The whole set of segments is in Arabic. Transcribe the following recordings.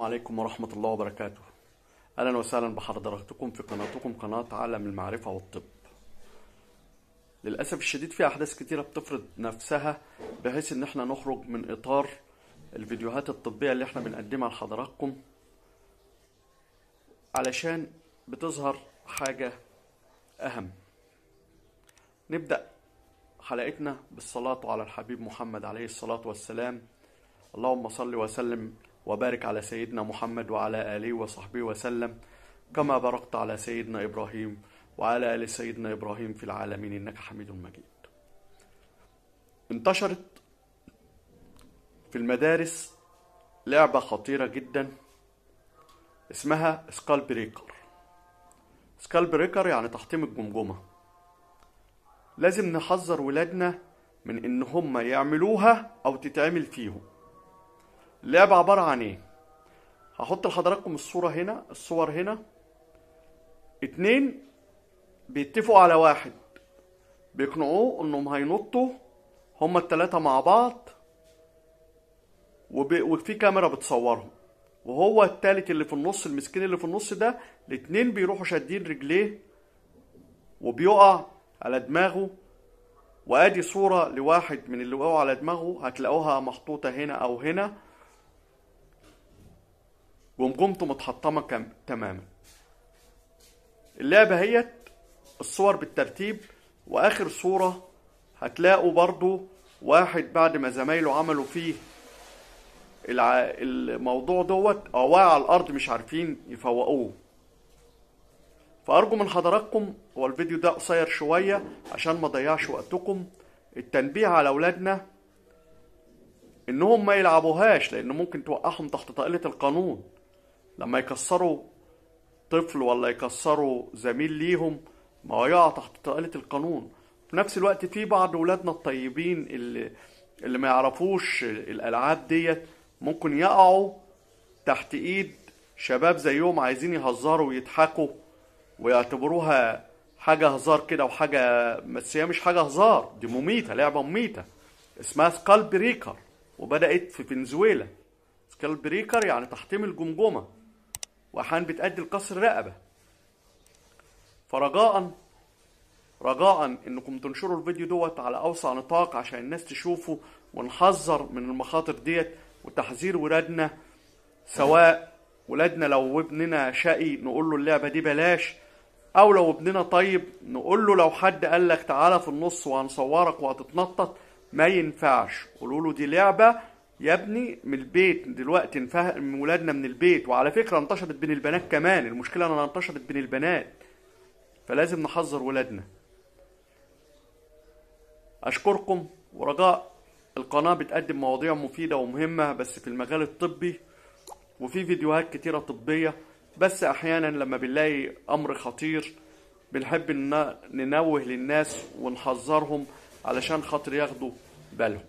عليكم ورحمة الله وبركاته. أهلا وسهلا بحضراتكم في قناتكم قناة عالم المعرفة والطب. للأسف الشديد في أحداث كتيرة بتفرض نفسها بحيث إن إحنا نخرج من إطار الفيديوهات الطبية اللي إحنا بنقدمها لحضراتكم علشان بتظهر حاجة أهم. نبدأ حلقتنا بالصلاة على الحبيب محمد عليه الصلاة والسلام. اللهم صل وسلم وبارك على سيدنا محمد وعلى آله وصحبه وسلم كما باركت على سيدنا إبراهيم وعلى آل سيدنا إبراهيم في العالمين إنك حميد مجيد. انتشرت في المدارس لعبة خطيرة جدا اسمها skull breaker skull breaker يعني تحطيم الجمجمة. لازم نحذر ولادنا من إن هم يعملوها أو تتعمل فيهم. اللعبة عبارة عن إيه؟ هحط لحضراتكم الصورة هنا الصور هنا. اتنين بيتفقوا على واحد. بيقنعوه إنهم هينطوا هما التلاتة مع بعض وب... وفي كاميرا بتصورهم. وهو التالت اللي في النص المسكين اللي في النص ده الاتنين بيروحوا شادين رجليه وبيقع على دماغه وآدي صورة لواحد من اللي وقعوا على دماغه هتلاقوها محطوطة هنا أو هنا جمجمته متحطمة. تماما اللعبة هيت الصور بالترتيب وآخر صورة هتلاقوا برضو واحد بعد ما زمايله عملوا فيه. الموضوع دوت أو على الأرض مش عارفين يفوقوه فأرجو من حضراتكم هو الفيديو ده قصير شوية عشان ما ضيعش وقتكم التنبيه على أولادنا إنهم ما يلعبوهاش لأن ممكن توقعهم تحت طائلة القانون. لما يكسروا طفل ولا يكسروا زميل ليهم ما هو يقع تحت طائلة القانون. في نفس الوقت في بعض ولادنا الطيبين اللي اللي ما يعرفوش الألعاب ديت ممكن يقعوا تحت إيد شباب زيهم عايزين يهزروا ويضحكوا. ويعتبروها حاجة هزار كده وحاجة بس هي مش حاجة هزار دي مميتة لعبة مميتة. اسمها skull breaker وبدأت في فنزويلا. skull breaker يعني تحطيم الجمجمة وأحيانا بتأدي لكسر الرقبة فرجاء رجاء إنكم تنشروا الفيديو دوت على أوسع نطاق عشان الناس تشوفه ونحذر من المخاطر ديت وتحذير ولادنا سواء ولادنا لو ابننا شقي نقول له اللعبة دي بلاش أو لو ابننا طيب نقول له لو حد قال لك تعالى في النص وهنصورك وهتتنطط ما ينفعش. قولوا له دي لعبة يا ابني من البيت دلوقتي نفهم ولادنا من البيت. وعلى فكرة انتشرت بين البنات كمان المشكلة إنها انتشرت بين البنات. فلازم نحذر ولادنا. أشكركم ورجاء القناة بتقدم مواضيع مفيدة ومهمة بس في المجال الطبي وفي فيديوهات كتيرة طبية. بس أحيانا لما بنلاقي أمر خطير بنحب ننوه للناس ونحذرهم علشان خاطر ياخدوا بالهم.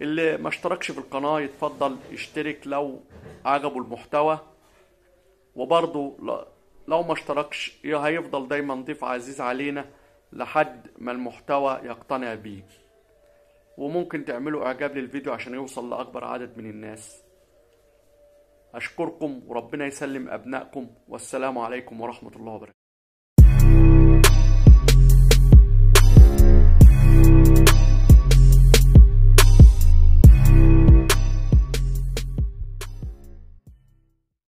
اللي ما اشتركش في القناة يتفضل يشترك لو عجبه المحتوى وبرضه لو ما اشتركش هيفضل دايما ضيف عزيز علينا لحد ما المحتوى يقتنع بيه. وممكن تعملوا إعجاب للفيديو عشان يوصل لأكبر عدد من الناس. أشكركم وربنا يسلم أبنائكم والسلام عليكم ورحمة الله وبركاته.